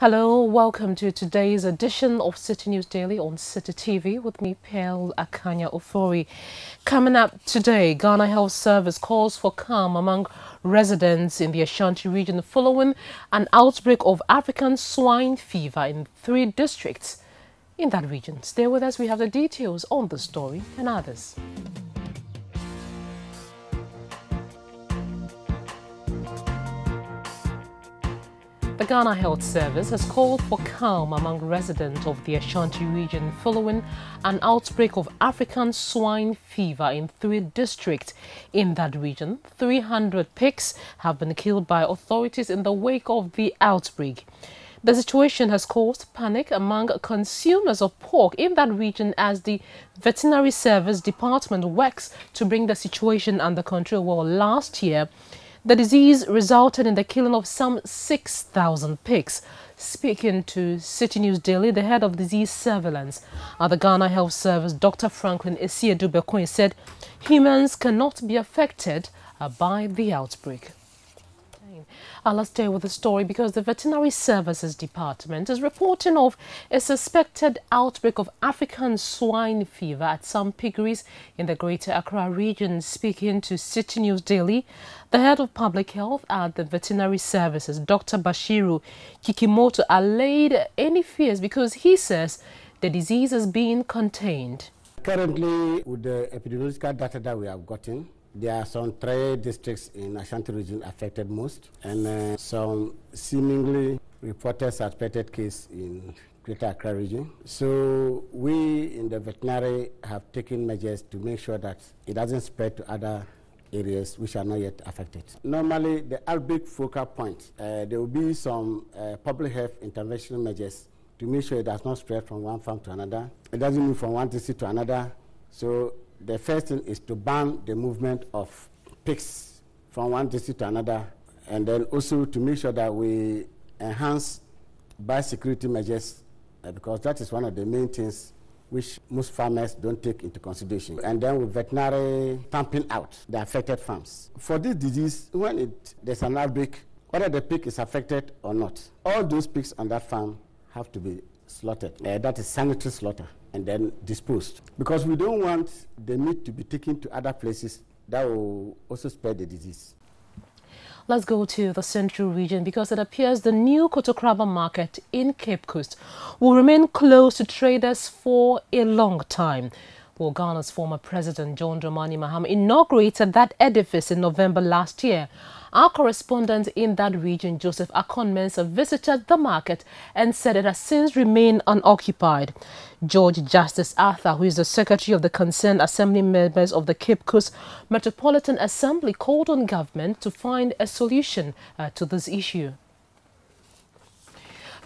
Hello, welcome to today's edition of Citi News Daily on Citi TV with me, Pearl Akanya Ofori. Coming up today, Ghana Health Service calls for calm among residents in the Ashanti region following an outbreak of African swine fever in three districts in that region. Stay with us, we have the details on the story and others. The Ghana Health Service has called for calm among residents of the Ashanti region following an outbreak of African swine fever in three districts in that region. 300 pigs have been killed by authorities in the wake of the outbreak. The situation has caused panic among consumers of pork in that region as the Veterinary Service Department works to bring the situation under control. Well, last year, the disease resulted in the killing of some 6,000 pigs. Speaking to Citi News Daily, the head of disease surveillance at the Ghana Health Service, Dr. Franklin Asiedu Bekoe, said humans cannot be affected uh, by the outbreak. Uh, let's stay with the story because the Veterinary Services Department is reporting of a suspected outbreak of African swine fever at some piggeries in the Greater Accra region. Speaking to Citi News Daily, the head of public health at the Veterinary Services, Dr. Bashiru Kikimoto, allayed any fears because he says the disease is being contained. Currently, with the epidemiological data that we have gotten, there are some three districts in Ashanti region affected most, and uh, some seemingly reported suspected case in Greater Accra region. So we in the veterinary have taken measures to make sure that it doesn't spread to other areas which are not yet affected. Normally, the outbreak focal point, uh, there will be some uh, public health intervention measures to make sure it does not spread from one farm to another. It doesn't move from one district to another. So the first thing is to ban the movement of pigs from one district to another, and then also to make sure that we enhance biosecurity measures, uh, because that is one of the main things which most farmers don't take into consideration. And then with veterinary stamping out the affected farms. For this disease, when it, there's an outbreak, whether the pig is affected or not, all those pigs on that farm have to be slaughtered. Uh, that is sanitary slaughter and then disposed. Because we don't want the meat to be taken to other places that will also spread the disease. Let's go to the central region because it appears the new Kotokoraba market in Cape Coast will remain closed to traders for a long time. Well, Ghana's former president John Dramani Mahama inaugurated that edifice in November last year. Our correspondent in that region, Joseph Akon Mensah, visited the market and said it has since remained unoccupied. George Justice Arthur, who is the secretary of the concerned assembly members of the Cape Coast Metropolitan Assembly, called on government to find a solution uh, to this issue.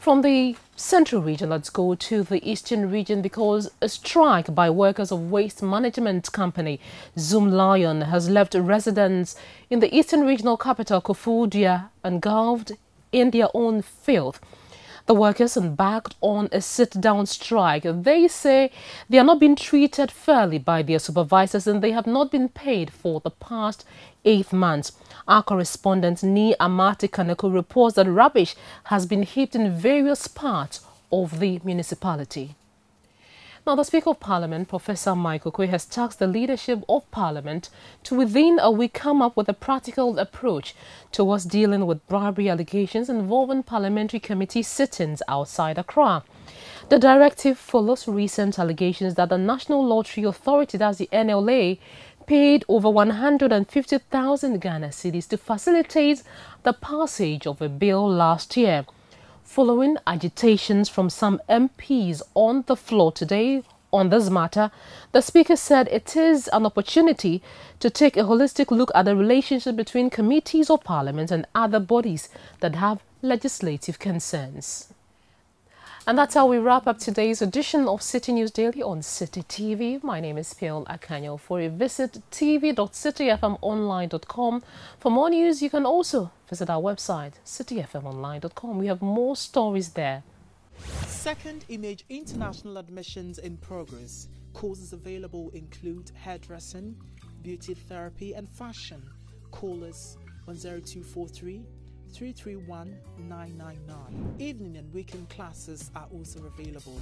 From the central region, let's go to the eastern region because a strike by workers of waste management company Zoomlion has left residents in the eastern regional capital Koforidua engulfed in their own filth. The workers embarked on a sit-down strike. They say they are not being treated fairly by their supervisors and they have not been paid for the past eight months. Our correspondent Ni Amati Kaneko reports that rubbish has been heaped in various parts of the municipality. Now, the Speaker of Parliament, Professor Mike Oquaye, has tasked the leadership of Parliament to within a week come up with a practical approach towards dealing with bribery allegations involving parliamentary committee sittings outside Accra. The directive follows recent allegations that the National Lottery Authority, that's the NLA, paid over 150,000 Ghana cedis to facilitate the passage of a bill last year. Following agitations from some MPs on the floor today on this matter, the Speaker said it is an opportunity to take a holistic look at the relationship between committees of Parliament and other bodies that have legislative concerns. And that's how we wrap up today's edition of Citi News Daily on Citi TV. My name is Pearl Akanya. For a visit tv.citifmonline.com. For more news, you can also visit our website, citifmonline.com. We have more stories there. Second Image International admissions in progress. Courses available include hairdressing, beauty therapy, and fashion. Call us on 0243 331 999. Evening and weekend classes are also available.